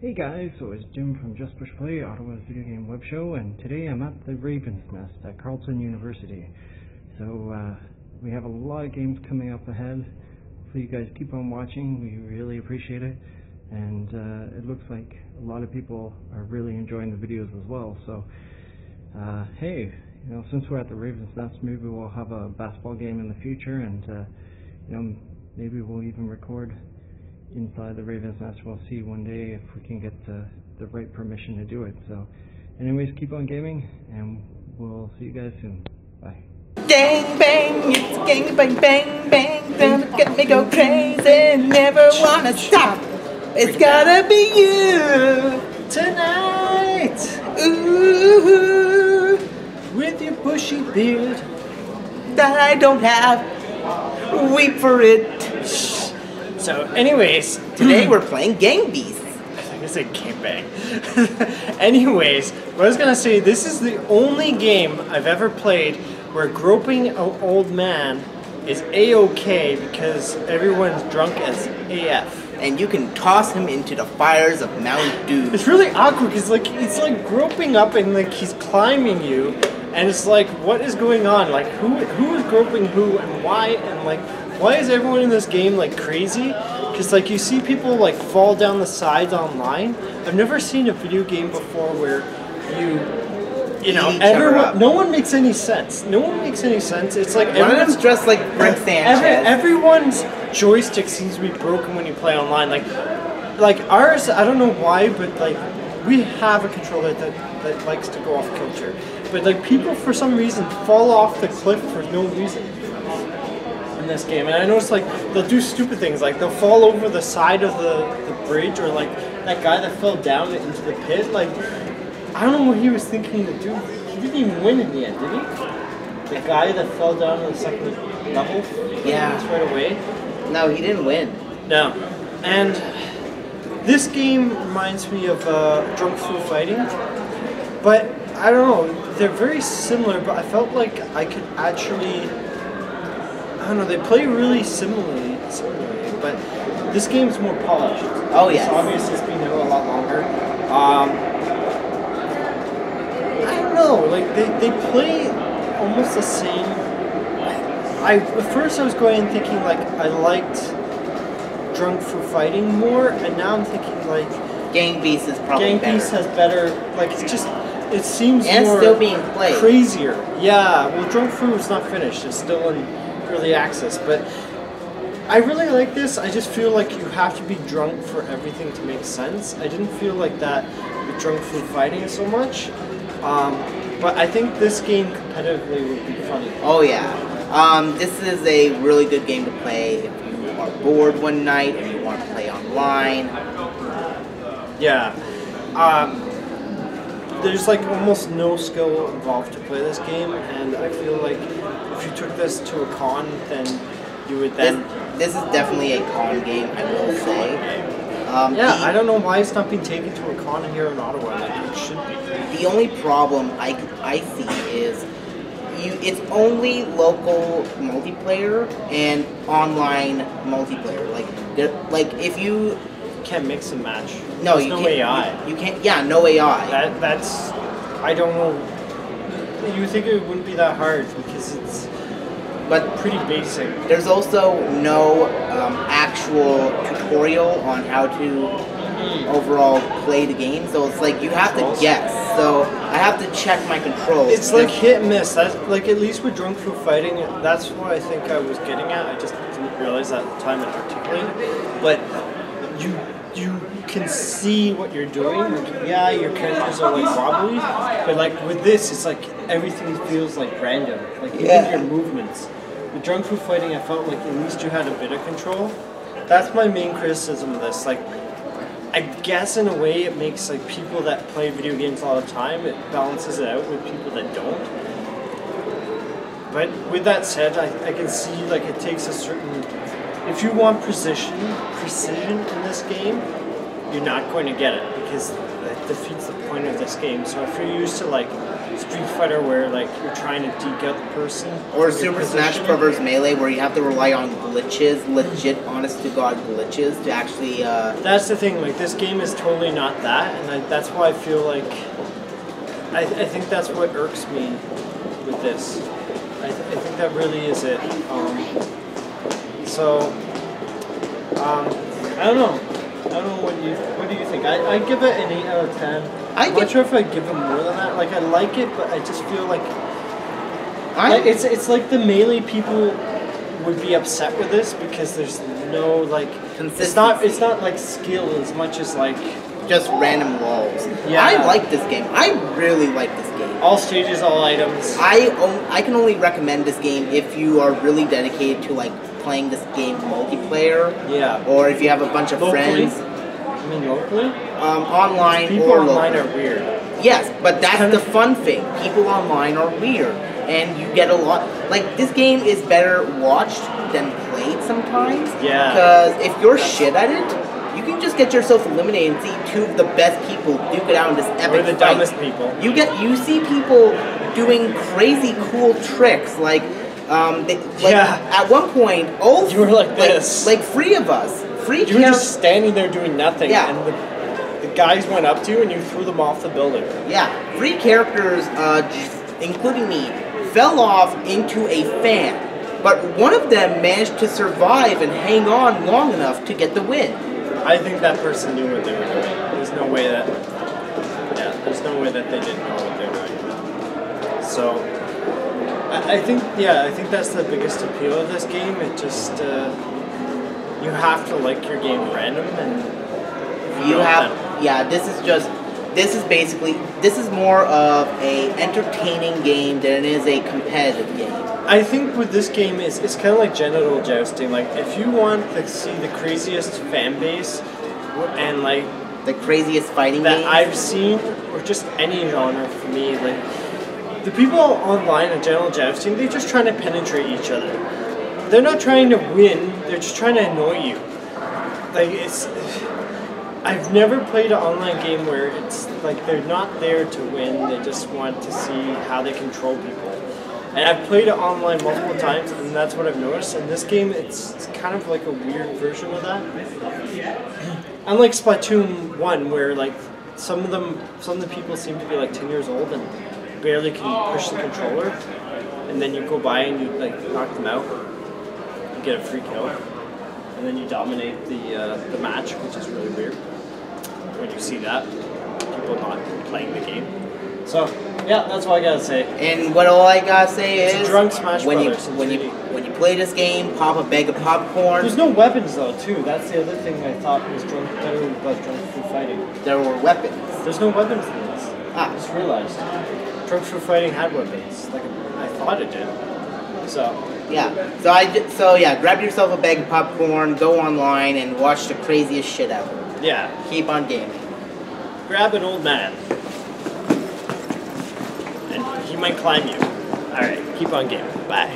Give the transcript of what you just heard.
Hey guys, so it's Jim from Just Push Play, Ottawa's video game web show, and today I'm at the Raven's Nest at Carleton University. So uh, we have a lot of games coming up ahead. Hopefully you guys keep on watching. We really appreciate it, and uh, it looks like a lot of people are really enjoying the videos as well. So uh, hey, you know, since we're at the Raven's Nest, maybe we'll have a basketball game in the future, and uh, you know, maybe we'll even record inside the Raven's Nest. We'll see one day if we can get the, the right permission to do it. So, anyways, keep on gaming, and we'll see you guys soon. Bye. Gang bang, it's gang bang bang bang, gonna get me go crazy, never wanna stop. It's gotta be you Tonight, ooh, with your bushy beard. that I don't have. Weep for it. So, anyways, Today we're playing Gang Beasts. I think I said game bang. anyways, what I was gonna say, this is the only game I've ever played where groping an old man is a-okay because everyone's drunk as AF. And you can toss him into the fires of Mount Doom. It's really awkward because like it's like groping up and like he's climbing you, and it's like what is going on? Like who who is groping who and why and like why is everyone in this game like crazy? Because like you see people like fall down the sides online. I've never seen a video game before where you you know Beat each other up. everyone no one makes any sense. No one makes any sense. It's like One everyone's dressed like Brent Sanchez. Every, everyone's joystick seems to be broken when you play online. Like, like ours, I don't know why, but like we have a controller that, that likes to go off kilter. But like people, for some reason, fall off the cliff for no reason this game. And I notice like they'll do stupid things, like they'll fall over the side of the, the bridge, or like that guy that fell down into the pit. Like, I don't know what he was thinking to do. He didn't even win in the end, did he? The guy that fell down on the second level. Yeah. Right away. No, he didn't win. No. And this game reminds me of uh, Drunk Fu Fighting. But I don't know, they're very similar, but I felt like I could actually. I don't know, they play really similarly, similarly but this game's more polished. Oh, yes. It's obviously it's been a lot longer. Um, I don't know, like they, they play almost the same. I at first I was going and thinking like I liked Drunk Fu Fighting more, and now I'm thinking like Gang Beasts is probably Gang better. Beast has better. Like it's just it seems And more still being played. crazier. Yeah, well, Drunk Fruit is not finished; it's still in early access, but. I really like this. I just feel like you have to be drunk for everything to make sense. I didn't feel like that with Drunk Fu Fighting so much. Um, but I think this game competitively would be funny. Oh yeah. Um, this is a really good game to play if you are bored one night and you want to play online. Yeah. Um, there's like almost no skill involved to play this game, and I feel like you took this to a con, then you would then. this is definitely a con game, I will say. Um, Yeah, the, I don't know why it's not being taken to a con here in Ottawa. Like it should be. The only problem I, I see is you. It's only local multiplayer and online multiplayer. Like like if you You can't mix and match. no There's you no can't, AI. You, you can't. Yeah, no AI. That that's. I don't know. You think it wouldn't be that hard because it's but pretty basic. There's also no um, actual tutorial on how to overall play the game, so it's like you have to guess. So I have to check my controls. It's like hit and miss. That's like at least with Drunk Fu Fighting, that's what I think I was getting at. I just didn't realize that at the time and articulate. But you you can see what you're doing. Yeah, your characters are like wobbly, but like with this, it's like everything feels like random. Like even Yeah. your movements. With Drunk Fu Fighting, I felt like at least you had a bit of control. That's my main criticism of this. Like I guess in a way it makes like people that play video games all the time, it balances it out with people that don't. But with that said, I, I can see like it takes a certain if you want precision precision in this game, you're not going to get it because that defeats the point of this game. So if you're used to like Street Fighter where like you're trying to deke out the person. Or Super Smash. Bros. Melee, where you have to rely on glitches, legit, honest to god glitches, to actually. Uh, That's the thing. Like this game is totally not that, and I, that's why I feel like I, I think that's what irks me with this. I, th- I think that really is it. Um, so um, I don't know. I don't know what you what do you think? I, I give it an eight out of ten. I I'm not sure if I give it more. Like I like it, but I just feel like I, like, it's it's like the melee people would be upset with this because there's no like it's not it's not like skill as much as like just random walls. Yeah. I like this game. I really like this game. all stages, all items. I I can only recommend this game if you are really dedicated to like playing this game multiplayer, Yeah. or if you have a bunch of Locally? friends I mean locally, um, online people or online local. are weird. Yes, but that's the fun thing. People online are weird, and you get a lot. Like this game is better watched than played sometimes. Yeah. Because if you're shit at it, you can just get yourself eliminated and see two of the best people duke it out in this epic Or the fight. dumbest people. You get you see people doing crazy cool tricks like. Um, they, like Yeah. At one point, all You were like this. like three of us, three You were just standing there doing nothing, Yeah. The, guys went up to you and you threw them off the building. Yeah, three characters, uh, including me, fell off into a fan, but one of them managed to survive and hang on long enough to get the win. I think that person knew what they were doing. There's no way that. Yeah, there's no way that they didn't know what they were doing. So, I, I think yeah, I think that's the biggest appeal of this game. It just uh, you have to like your game random and You have, yeah, this is just, this is basically, this is more of a entertaining game than it is a competitive game. I think with this game, it's, it's kind of like genital jousting. Like, if you want to see the craziest fan base, and like The craziest fighting that game. I've seen, or just any genre for me, like the people online in Genital Jousting, they're just trying to penetrate each other. They're not trying to win. They're just trying to annoy you. Like it's. I've never played an online game where it's like they're not there to win. They just want to see how they control people. And I've played it online multiple times, and that's what I've noticed. In this game, it's, it's kind of like a weird version of that. Unlike Splatoon One, where like some of them, some of the people seem to be like ten years old and barely can push the controller, and then you go by and you like knock them out, you get a free kill, and then you dominate the uh, the match, which is really weird when you see that people not playing the game. So yeah, that's what I gotta say. and what all I gotta say It's a is, drunk Smash when you Brothers in when you 3D. when you play this game, pop a bag of popcorn. There's no weapons though, too. That's the other thing I thought was drunk about Drunk Fu Fighting. There were weapons. There's no weapons in this. Ah. I just realized. Drunk Fu Fighting had weapons. Like I thought it did. So Yeah. So I ju- so yeah, grab yourself a bag of popcorn, go online, and watch the craziest shit ever. yeah, Keep on gaming. grab an old man, and he might climb you. All right, keep on gaming. Bye.